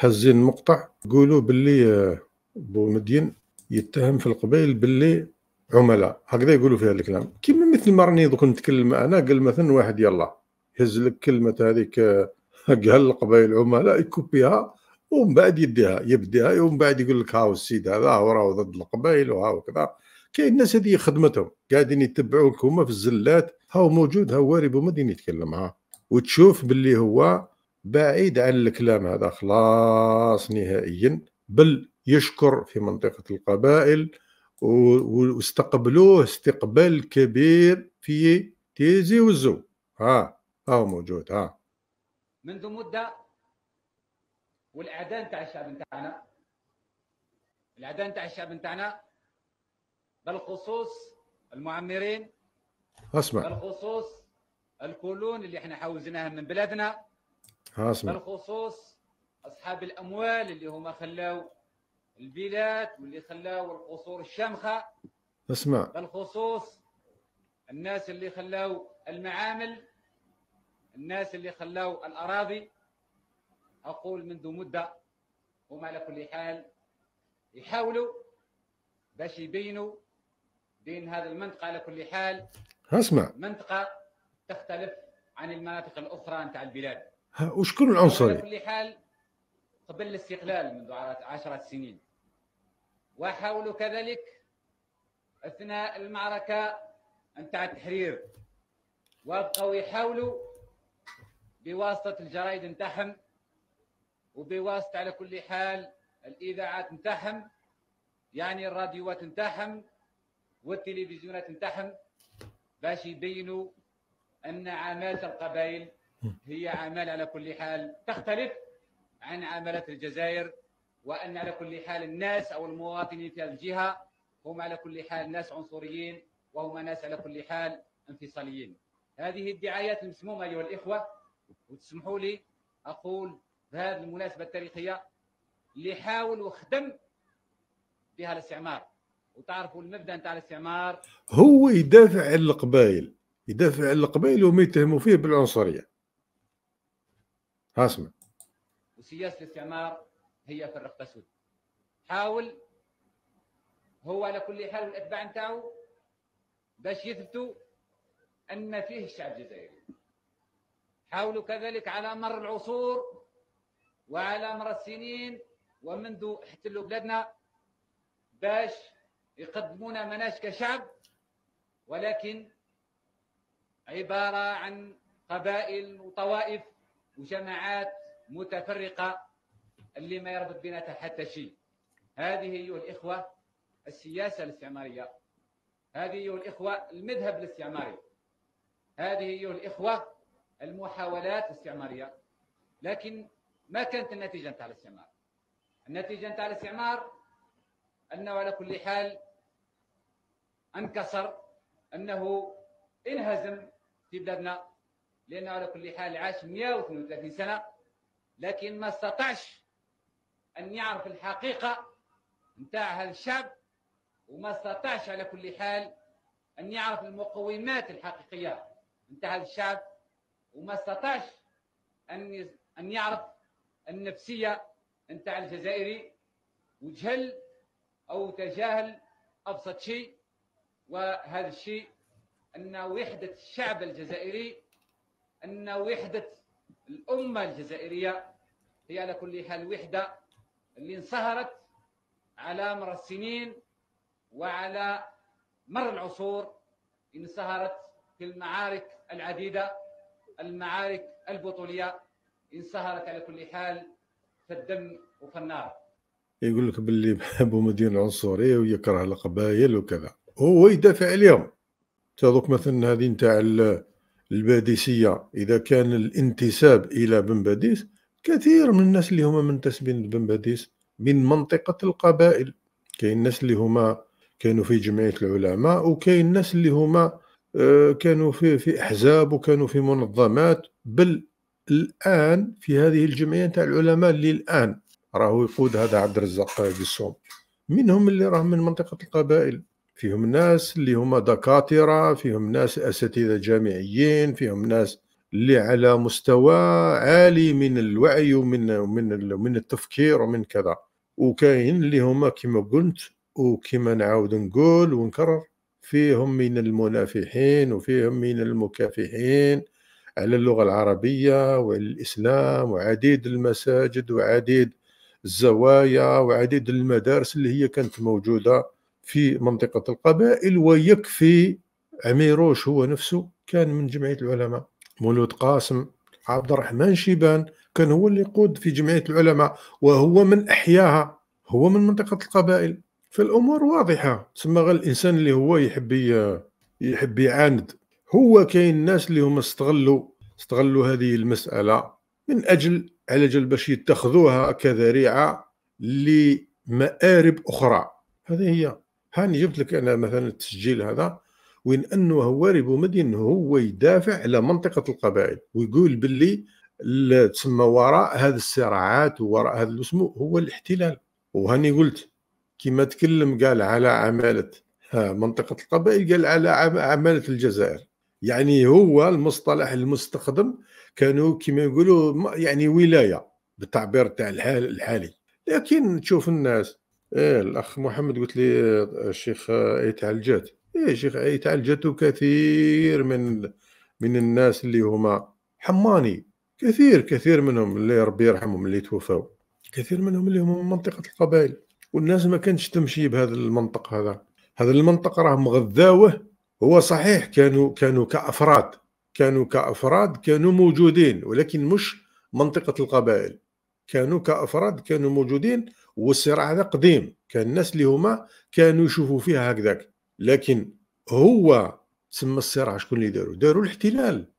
حزين مقطع. يقولوا باللي آه، بومدين يتهم في القبائل باللي عملاء. هكذا يقولوا في هذا الكلام. كيما مثل ما راني دوك نتكلم أنا قال مثلا واحد يلا يهز لك كلمة هذيك آه، قال القبائل عملاء يكوبيها ومن بعد يديها يبديها ومن بعد يقول لك هاو السيد هذا هو راه ضد القبائل وهاو كذا كاين الناس هذه خدمتهم. قاعدين يتبعوك هما في الزلات. هاو موجود هاو واري بومدين يتكلم ها. وتشوف باللي هو بعيد عن الكلام هذا خلاص نهائيا بل يشكر في منطقة القبائل واستقبلوه استقبال كبير في تيزي وزو. ها ها موجود ها. منذ مدة والإعدام تاع الشعب نتاعنا الإعدام تاع الشعب نتاعنا بالخصوص المعمرين اسمع. بالخصوص الكولون اللي إحنا حوزناها من بلادنا اسمع بالخصوص أصحاب الأموال اللي هما خلاو البلاد واللي خلاو القصور الشامخة. اسمع. بالخصوص الناس اللي خلاو المعامل الناس اللي خلاو الأراضي. أقول منذ مدة هم على كل حال يحاولوا باش يبينوا بين هذه المنطقة على كل حال اسمع. منطقة تختلف عن المناطق الأخرى نتاع البلاد. وشكون على العنصري كل حال قبل الاستقلال منذ عشرة سنين وحاولوا كذلك أثناء المعركة نتاع التحرير وبقوا يحاولوا بواسطة الجرايد نتاعهم وبواسطة على كل حال الإذاعات نتاعهم يعني الراديوات نتاعهم والتلفزيونات نتاعهم باش يبينوا أن عماله القبائل هي عماله على كل حال تختلف عن عماله الجزائر وأن على كل حال الناس أو المواطنين في الجهة هم على كل حال ناس عنصريين وهم ناس على كل حال انفصاليين. هذه الدعايات المسمومة أيها الإخوة وتسمحوا لي أقول بهذه المناسبة التاريخية اللي حاول وخدم بها الاستعمار. وتعرفوا المبدأ نتاع الاستعمار. هو يدافع عن القبائل يدافع عن القبائل وما يتهموا فيه بالعنصرية. اسمع وسياسة الاستعمار هي في الرق أسود. حاول هو على كل حال الأتباع نتاعو باش يثبتوا أن فيه الشعب الجزائري حاولوا كذلك على مر العصور وعلى مر السنين ومنذ احتلوا بلادنا باش يقدمون مناش كشعب ولكن عبارة عن قبائل وطوائف وجماعات متفرقة اللي ما يربط بيناتها حتى شيء. هذه أيها الإخوة السياسة الاستعمارية. هذه أيها الإخوة المذهب الاستعماري. هذه أيها الإخوة المحاولات الاستعمارية. لكن ما كانت النتيجة نتاع الاستعمار؟ النتيجة نتاع الاستعمار أنه على كل حال انكسر أنه انهزم في بلادنا. لأنه على كل حال عاش 132 سنة لكن ما استطاعش أن يعرف الحقيقة نتاع هذا الشعب وما استطاعش على كل حال أن يعرف المقومات الحقيقية نتاع هذا الشعب وما استطاعش أن أن يعرف النفسية نتاع الجزائري. وجهل أو تجاهل أبسط شيء وهذا الشيء أن وحدة الشعب الجزائري أن وحدة الأمة الجزائرية هي على كل حال وحدة اللي انصهرت على مر السنين وعلى مر العصور انصهرت في المعارك العديدة المعارك البطولية انصهرت على كل حال في الدم وفي النار. يقول لك باللي ابو مدين عنصري ويكره القبائل وكذا. هو يدافع عليهم دوك مثلا هذه نتاع الباديسية. إذا كان الانتساب إلى بن باديس كثير من الناس اللي هما منتسبين لبن باديس من منطقة القبائل. كاين الناس اللي هما كانوا في جمعية العلماء وكاين الناس اللي هما آه، كانوا في في أحزاب وكانوا في منظمات. بل الآن في هذه الجمعية نتاع العلماء اللي الآن راهو يقود هذا عبد الرزاق قسوم منهم اللي راهم من منطقة القبائل. فيهم ناس اللي هما دكاترة فيهم ناس أساتذة جامعيين فيهم ناس اللي على مستوى عالي من الوعي ومن من من التفكير ومن كذا. وكاين اللي هما كما قلت وكما نعاود نقول ونكرر فيهم من المنافحين وفيهم من المكافحين على اللغة العربية وعلى الإسلام وعديد المساجد وعديد الزوايا وعديد المدارس اللي هي كانت موجودة. في منطقة القبائل ويكفي عميروش هو نفسه؟ كان من جمعية العلماء. مولود قاسم عبد الرحمن شيبان كان هو اللي يقود في جمعية العلماء وهو من أحياها هو من منطقة القبائل. فالأمور واضحة. تسمى غير الإنسان اللي هو يحب يحب يعاند. هو كاين الناس اللي هما استغلوا استغلوا هذه المسألة من أجل على جال باش يتخذوها كذريعة لمآرب أخرى. هذه هي هاني جبت لك أنا مثلا التسجيل هذا وين أنه هواري بومدين هو يدافع على منطقة القبائل ويقول باللي تسمى وراء هذه الصراعات ووراء هذا الاسم هو الاحتلال. وهاني قلت كما تكلم قال على عمالة منطقة القبائل قال على عمالة الجزائر. يعني هو المصطلح المستخدم كانوا كما يقولوا يعني ولاية بالتعبير تاع الحالي. لكن تشوف الناس إيه الأخ محمد قلت لي الشيخ عالجات إيه شيخ عالجات كثير من من الناس اللي هما حماني. كثير كثير منهم اللي ربي يرحمهم اللي توفوا. كثير منهم اللي هم من منطقة القبائل. والناس ما كانتش تمشي بهذا المنطق هذا. هذا المنطق راه مغذاوه. هو صحيح كانوا كانوا كأفراد. كانوا كأفراد كانوا موجودين ولكن مش منطقة القبائل. كانوا كأفراد كانوا موجودين والصراع هذا قديم. كان الناس اللي هما كانوا يشوفوا فيها هكذاك. لكن هو سمى الصراع شكون اللي داروا داروا الاحتلال.